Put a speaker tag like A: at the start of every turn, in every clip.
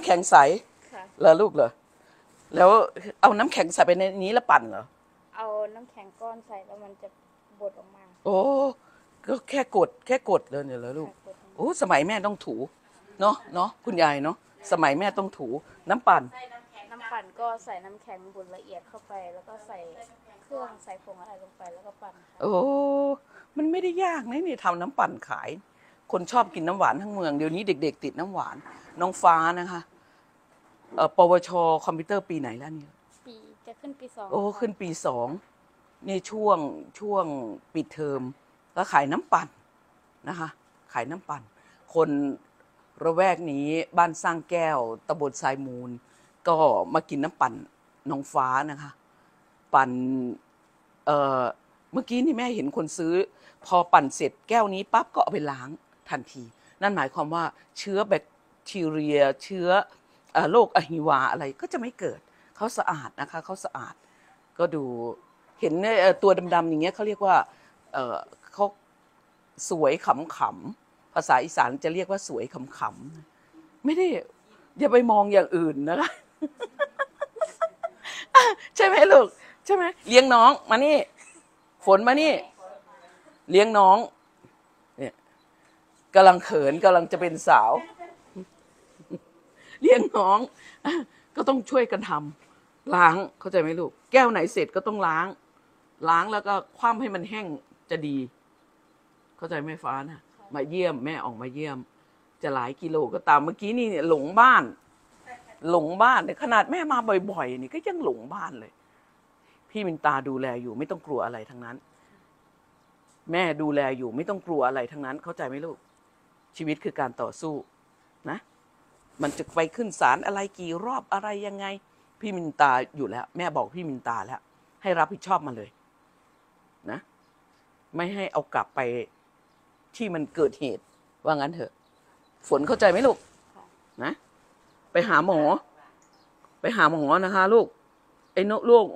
A: น้ำแข็งใส
B: ค่ะ
A: เหรอลูกเหรอแล้วเอาน้ำแข็งใส่ไปในนี้แล้วปั่นเหรอ
B: เอาน้ำแข็งก้อนใส่แล้วมันจะบดออกมา
A: โอ้ก็แค่กดแค่กดเลยเนี่ยเหรอลูก
B: ค่ะบดออกมา
A: โอ้สมัยแม่ต้องถูเนาะเนาะคุณยายเนาะสมัยแม่ต้องถูน้ำปั่น
B: น้ำปั่นก็ใส่น้ำแข็งบดละเอียดเข้าไป แล้วก็ใส่เครื่องใส่ผงอะไรลงไปแล้วก็ปั่นค่ะ
A: โอ้ มันไม่ได้ยากนะนี่ทำน้ำปั่นขาย คนชอบกินน้ำหวานทั้งเมืองเดี๋ยวนี้เด็ก ๆ ติดน้ำหวาน น้องฟ้านะคะเอ่อปวชคอมพิวเตอร์ปีไหนแล้วเนี่ย
B: ปีจะขึ้นปีสอง
A: โอ้
B: ค่ะ
A: ขึ้นปีสองในช่วงช่วงปิดเทอมก็ขายน้ำปั่นนะคะ ขายน้ำปั่น คนระแวกนี้บ้านสร้างแก้วตำบลทรายมูล ก็มากินน้ำปั่นน้องฟ้านะคะ ปั่นเอ่อเมื่อกี้นี่แม่เห็นคนซื้อ พอปั่นเสร็จแก้วนี้ปั๊บก็เอาไปล้าง ทันที นั่นหมายความว่าเชื้อแบคทีเรีย เชื้อเอ่อโรคอหิวาอะไรก็จะไม่เกิดเขาสะอาดนะคะเขาสะอาดก็ดูเห็นตัวดำๆอย่างเงี้ยเขาเรียกว่าเขาสวยขำๆภาษาอีสานจะเรียกว่าสวยขำๆไม่ได้อย่าไปมองอย่างอื่นนะคะใช่ไหมลูกใช่ไหมเลี้ยงน้องมานี่ ฝนมานี่ เลี้ยงน้อง กำลังเขินกำลังจะเป็นสาว เลี้ยงน้อง ก็ต้องช่วยกันทำล้างเข้าใจไหมลูก แก้วไหนเสร็จก็ต้องล้าง ล้างแล้วก็คว่ำให้มันแห้งจะดี เข้าใจไหมฟ้านะมาเยี่ยมแม่ออกมาเยี่ยม จะหลายกิโลก็ตามเมื่อกี้นี่เนี่ยหลงบ้าน หลงบ้านเนี่ยขนาดแม่มาบ่อยๆนี่ก็ยังหลงบ้านเลย พี่มินตาดูแลอยู่ไม่ต้องกลัวอะไรทั้งนั้น แม่ดูแลอยู่ไม่ต้องกลัวอะไรทั้งนั้น เข้าใจไหมลูก ชีวิตคือการต่อสู้นะ มันจะไปขึ้นศาลอะไรกี่รอบอะไรยังไง พี่มินตาอยู่แล้ว แม่บอกพี่มินตาแล้ว ให้รับผิดชอบมาเลยนะ ไม่ให้เอากลับไปที่มันเกิดเหตุ ว่างั้นเถอะ ฝนเข้าใจไหมลูกนะ ไปหาหมอ ไปหาหมอนะคะ ลูกไอ้โนโรค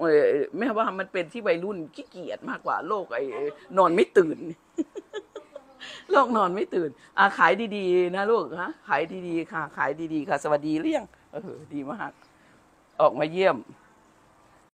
A: แม่ว่ามันเป็นที่วัยรุ่นขี้เกียจมากกว่าโรคไอ้นอนไม่ตื่น โรคนอนไม่ตื่นอะขายดีๆ นะลูกฮะขายดีๆค่ะ ขายดีๆค่ะ สวัสดีเรี่ยงเออดีมาก ออกมาเยี่ยม